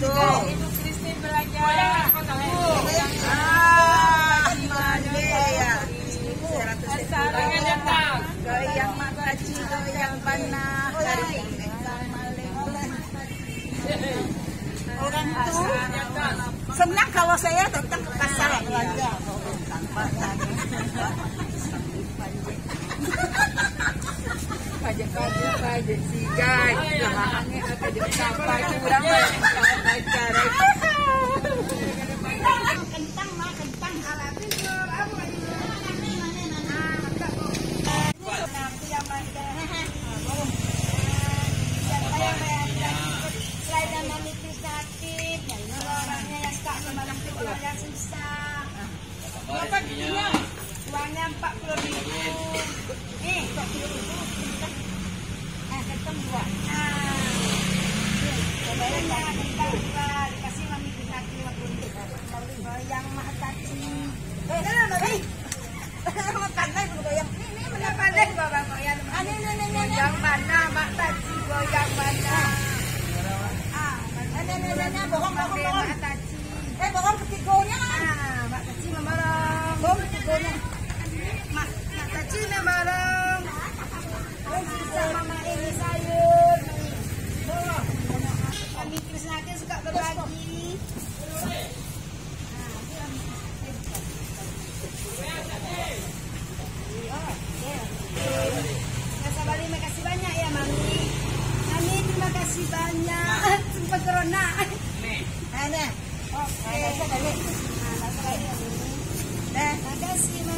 Goyang senang kalau saya datang ke pasar belanja. Tanpa pajak-pajak pajak si guys, lahannya apa di sampai kurang cara susah. Berapa bijinya? Uangnya empat puluh ribu. Eh, empat puluh ribu. Eh, ketemu dua. Ah, bayarnya kentang dua, dikasih memiliki sakit lima puluh ribu. Yang mah tadi. Eh, dah, dah, pandai goyang. Ini mana pandai bapak goyang. Ini ini ini goyang mana mak tadi goyang mana. Ah, ini ini ini bohong bohong bohong. Eh bohong ketigonya. Ah, mak tadi memarang. Bohong ketigonya. Mak mak tadi memarang. Sama mama ini sayur. Bohong. Kami Krisna suka berbagi. Kasih banyak ya Mami. Mami terima kasih banyak. Sempat corona. Ada. Oke. Terima kasih.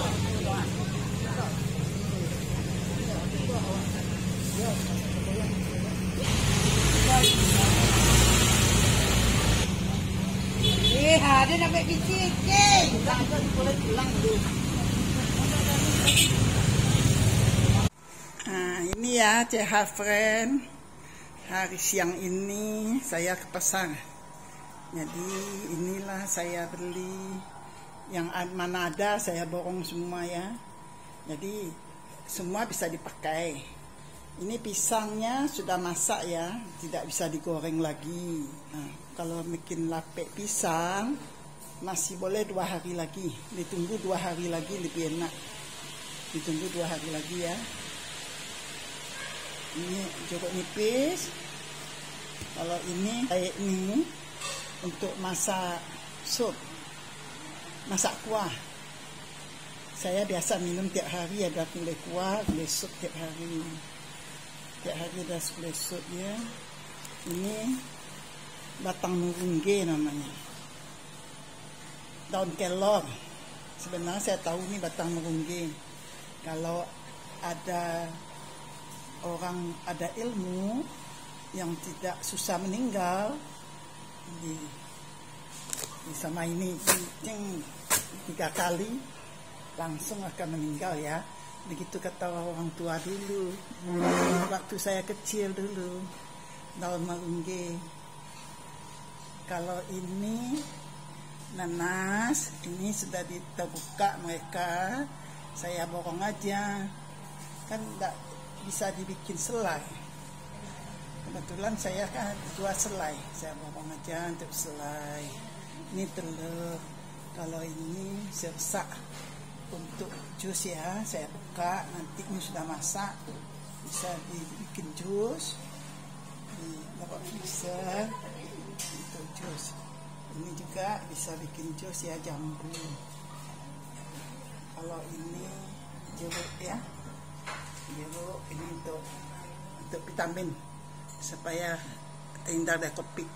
Eh. Nah, ini ya CH Friend. Hari siang ini saya ke pasar. Jadi inilah saya beli yang mana ada saya borong semua ya. Jadi semua bisa dipakai. Ini pisangnya sudah masak ya, tidak bisa digoreng lagi. Nah, kalau bikin lapek pisang masih boleh dua hari lagi. Ditunggu dua hari lagi lebih enak. Ditunggu dua hari lagi ya. Ini jeruk nipis. Kalau ini kayak ini untuk masak sup, masak kuah. Saya biasa minum tiap hari ada gulai kuah, gulai sup tiap hari. Tiap hari gulai sup ya. Ini batang murungge namanya. Daun kelor. Sebenarnya saya tahu ini batang murungge. Kalau ada orang ada ilmu yang tidak susah meninggal di, di sama ini tiga kali langsung akan meninggal ya begitu kata orang tua dulu waktu saya kecil dulu daun marungge kalau ini nanas ini sudah terbuka mereka saya borong aja. Kan tidak bisa dibikin selai. Kebetulan saya kan jual selai saya borong aja untuk selai. Ini telur kalau ini sersak untuk jus ya saya buka nanti ini sudah masak bisa dibikin jus di bapak bisa untuk jus Ini juga bisa bikin jus ya jambu. Kalau ini jeruk ya, jeruk ini untuk untuk vitamin supaya terhindar dari kopi.